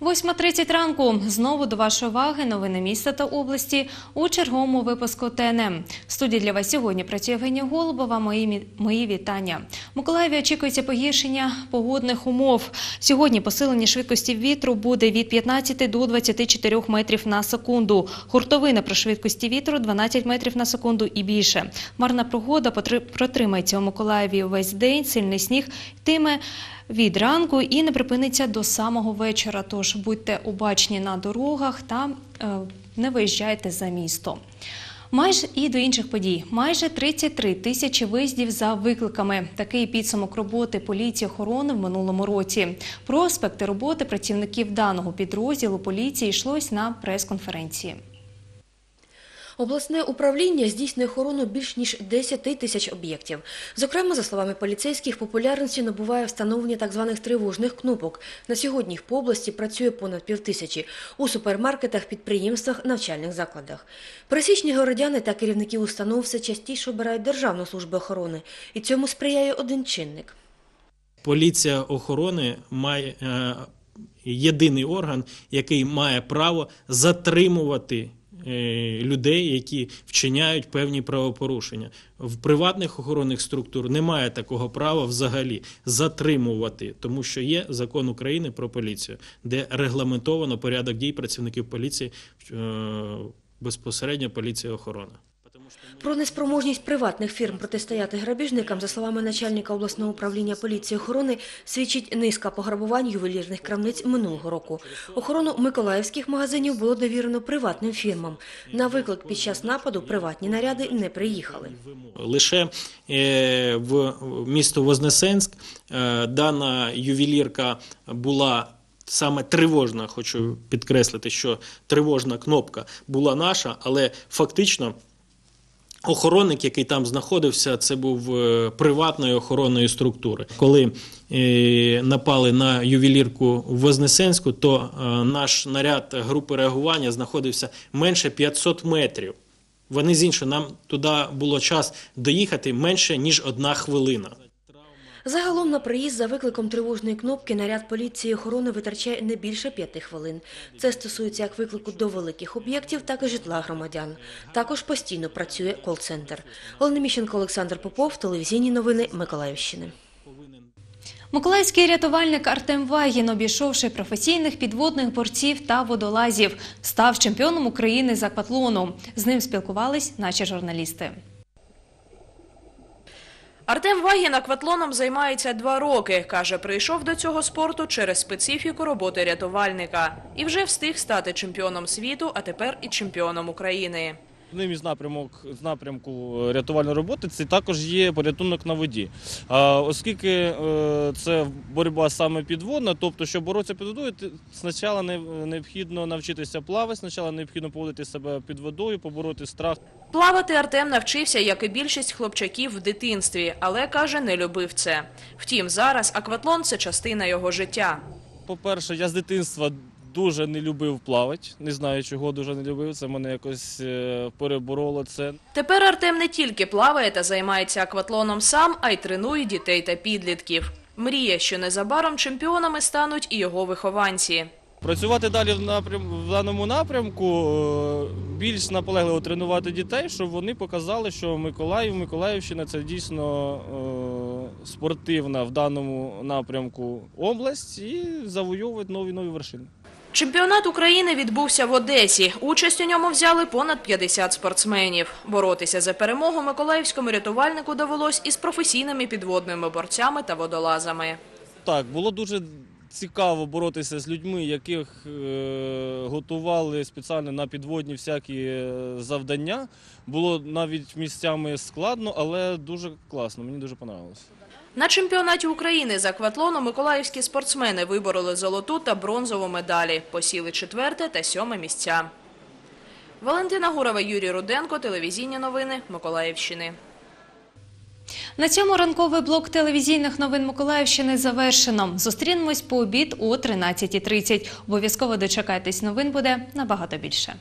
8.30 ранку. Знову до вашої уваги новини міста та області у черговому випуску ТНМ. В студії для вас сьогодні працює Євгенія Голубова. Мої, мої вітання. Миколаєві очікується погіршення погодних умов. Сьогодні посилення швидкості вітру буде від 15 до 24 метрів на секунду. Гуртовина при швидкості вітру 12 метрів на секунду і більше. Марна погода протримається у Миколаєві весь день. Сильний сніг йтиме від ранку і не припиниться до самого вечора. Тож будьте обачні на дорогах та е, не виїжджайте за місто. Майже і до інших подій. Майже 33 тисячі виїздів за викликами. Такий підсумок роботи поліції охорони в минулому році. Про аспекти роботи працівників даного підрозділу поліції йшлось на прес-конференції. Обласне управління здійснює охорону більш ніж 10 тисяч об'єктів. Зокрема, за словами поліцейських, популярності набуває встановлення так званих тривожних кнопок. На сьогодні їх по області працює понад півтисячі у супермаркетах, підприємствах, навчальних закладах. Пересічні городяни та керівники установ все частіше обирають Державну службу охорони, і цьому сприяє один чинник. Поліція охорони має е, єдиний орган, який має право затримувати людей, які вчиняють певні правопорушення. В приватних охоронних структур немає такого права взагалі затримувати, тому що є закон України про поліцію, де регламентовано порядок дій працівників поліції е, безпосередньо поліція охорони. Про неспроможність приватних фірм протистояти грабіжникам, за словами начальника обласного управління поліції охорони, свідчить низка пограбувань ювелірних крамниць минулого року. Охорону миколаївських магазинів було довірено приватним фірмам. На виклик під час нападу приватні наряди не приїхали. Лише е, в місто Вознесенськ е, дана ювелірка була саме тривожна. Хочу підкреслити, що тривожна кнопка була наша, але фактично. Охоронник, який там знаходився, це був е, приватної охоронної структури. Коли е, напали на ювелірку в Вознесенську, то е, наш наряд групи реагування знаходився менше 500 метрів. Вони з іншого, нам туди було час доїхати менше ніж одна хвилина. Загалом на приїзд за викликом тривожної кнопки наряд поліції охорони витрачає не більше п'яти хвилин. Це стосується як виклику до великих об'єктів, так і житла громадян. Також постійно працює кол-центр. Олена Міщенко, Олександр Попов, телевізійні новини Миколаївщини. Миколаївський рятувальник Артем Вагін, обійшовши професійних підводних борців та водолазів, став чемпіоном України з акватлону. З ним спілкувались наші журналісти. Артем Вагін акватлоном займається два роки. Каже, прийшов до цього спорту через специфіку роботи рятувальника. І вже встиг стати чемпіоном світу, а тепер і чемпіоном України. Одним із напрямок з напрямку е, рятувальної роботи це також є порятунок на воді. А оскільки е, це боротьба саме підводна, тобто, щоб боротися під водою, спочатку необхідно навчитися плавати, спочатку необхідно поводити себе під водою, побороти страх. Плавати Артем навчився, як і більшість хлопчаків в дитинстві, але каже, не любив це. Втім, зараз акватлон це частина його життя. По-перше, я з дитинства дуже не любив плавати. Не знаю, чого дуже не любив. Це мене якось е, перебороло це. Тепер Артем не тільки плаває та займається акватлоном сам, а й тренує дітей та підлітків. Мріє, що незабаром чемпіонами стануть і його вихованці. Працювати далі в, напрям... в даному напрямку, е, більш наполегливо тренувати дітей, щоб вони показали, що Миколаїв, Миколаївщина це дійсно е, спортивна в даному напрямку область і завойовують нові нові вершини. Чемпіонат України відбувся в Одесі. Участь у ньому взяли понад 50 спортсменів. Боротися за перемогу миколаївському рятувальнику довелось із професійними підводними борцями та водолазами. Так, було дуже цікаво боротися з людьми, яких е, готували спеціально на підводні всякі е, завдання. Було навіть місцями складно, але дуже класно. Мені дуже понравилось. На чемпіонаті України з акватлону миколаївські спортсмени вибороли золоту та бронзову медалі, посіли четверте та сьоме місця. Валентина Гурова, Юрій Руденко, телевізійні новини Миколаївщини. На цьому ранковий блок телевізійних новин Миколаївщини завершено. Зустрінемось по обід о 13.30. Обов'язково дочекайтесь, новин буде набагато більше.